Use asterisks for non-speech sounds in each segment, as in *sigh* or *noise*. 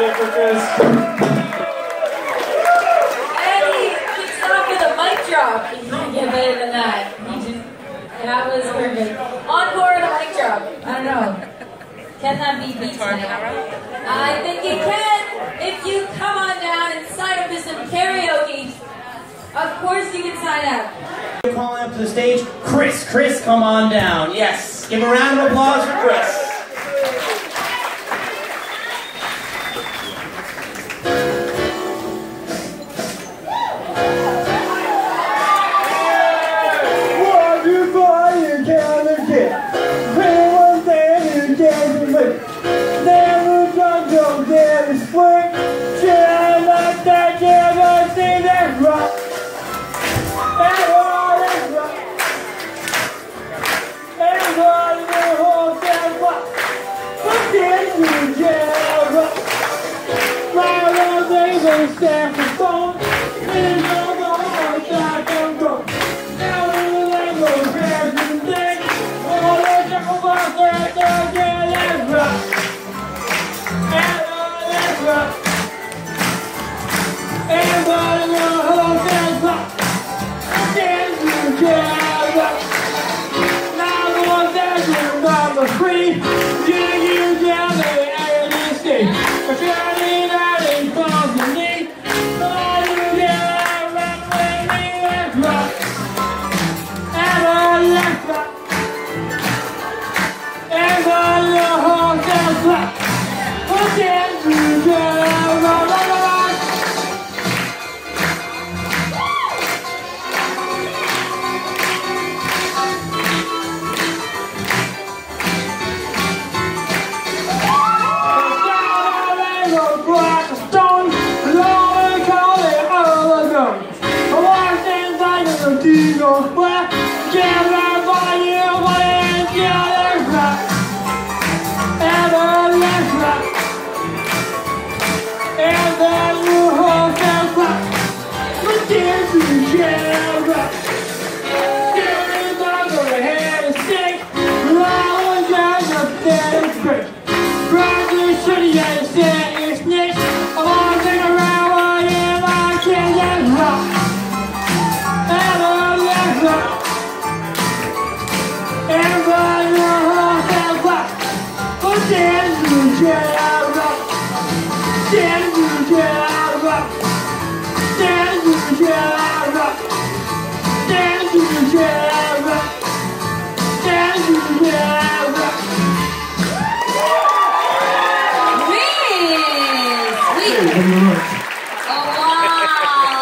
it Chris. Mic drop. can get better than that. That was perfect. Mic drop. I don't know. Be beat I think it can if you come on down and sign up for some karaoke. Of course you can sign up. We're calling up to the stage, Chris, Chris, come on down. Yes. Give a round of applause for Chris. Phone. And. Now we let go, the thing. Oh, let's back. Everybody rock. Dance you jam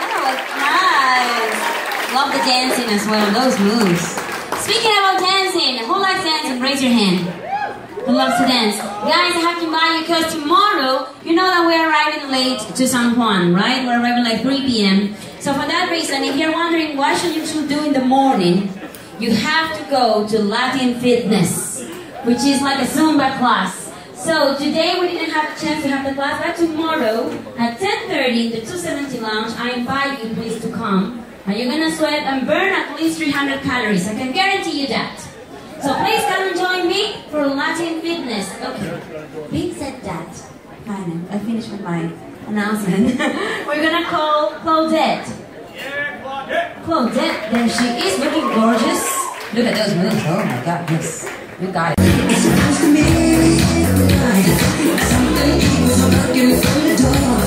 That was nice. Love the dancing as well, those moves. Speaking about dancing, who likes dancing? Raise your hand. Who loves to dance? Guys, I have to invite you because tomorrow, you know that we're arriving late to San Juan, right? We're arriving like 3 p.m. So for that reason, if you're wondering what should you do in the morning, you have to go to Latin Fitness, which is like a Zumba class. So today we didn't have a chance to have the class, but tomorrow at 10.30 in the 270 Lounge, I invite you please to come. And you're gonna sweat and burn at least 300 calories. I can guarantee you that. So please come and join me for Latin Fitness. Okay, being said that, fine, I finished with my announcement. *laughs* We're gonna call Claudette. Claudette, there she is, looking gorgeous. Look at those moves. Oh my god, yes. You got it. I